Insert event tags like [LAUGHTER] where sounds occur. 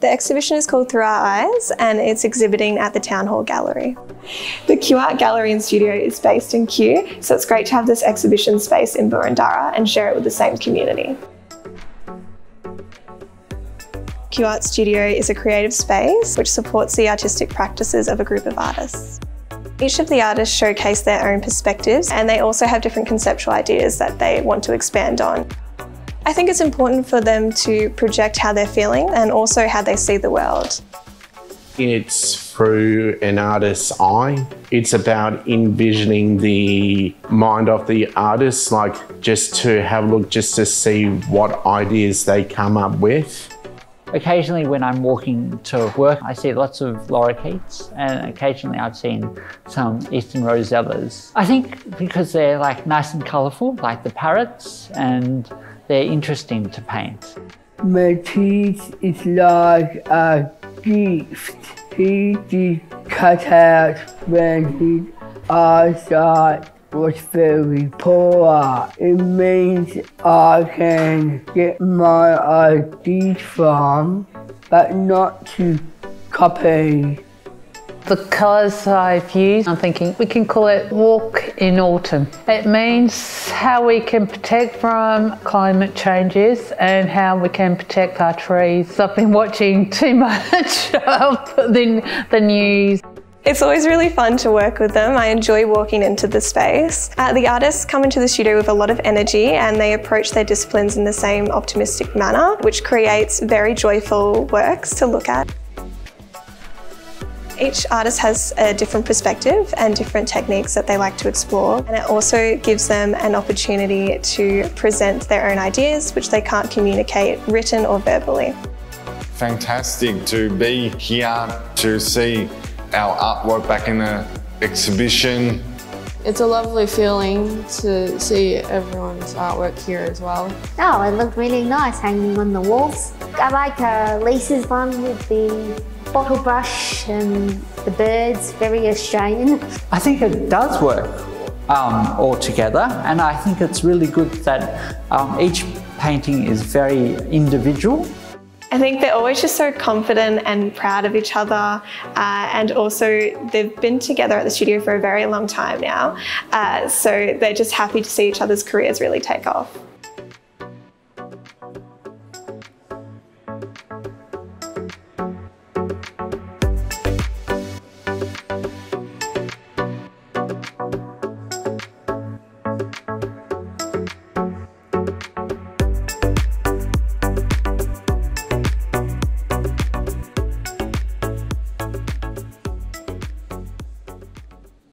The exhibition is called Through Our Eyes and it's exhibiting at the Town Hall Gallery. The QArt Gallery and Studio is based in Kew, so it's great to have this exhibition space in Boroondara and share it with the same community. QArt Studio is a creative space which supports the artistic practices of a group of artists. Each of the artists showcase their own perspectives and they also have different conceptual ideas that they want to expand on. I think it's important for them to project how they're feeling and also how they see the world. It's through an artist's eye. It's about envisioning the mind of the artist, like just to have a look, just to see what ideas they come up with. Occasionally when I'm walking to work, I see lots of lorikeets and occasionally I've seen some eastern rosellas. I think because they're like nice and colourful, like the parrots, and they're interesting to paint. Matisse is like a gift. He did cut out when his eyesight was very poor. It means I can get my ideas from, but not to copy. The colours I've used, I'm thinking we can call it Walk in Autumn. It means how we can protect from climate changes and how we can protect our trees. I've been watching too much [LAUGHS] of the, the news. It's always really fun to work with them. I enjoy walking into the space. Uh, the artists come into the studio with a lot of energy and they approach their disciplines in the same optimistic manner, which creates very joyful works to look at. Each artist has a different perspective and different techniques that they like to explore and it also gives them an opportunity to present their own ideas which they can't communicate written or verbally. Fantastic to be here to see our artwork back in the exhibition. It's a lovely feeling to see everyone's artwork here as well. Oh, it looked really nice hanging on the walls. I like uh, Lisa's one with the bottle brush and the birds, very Australian. I think it does work um, all together and I think it's really good that um, each painting is very individual I think they're always just so confident and proud of each other uh, and also they've been together at the studio for a very long time now uh, so they're just happy to see each other's careers really take off.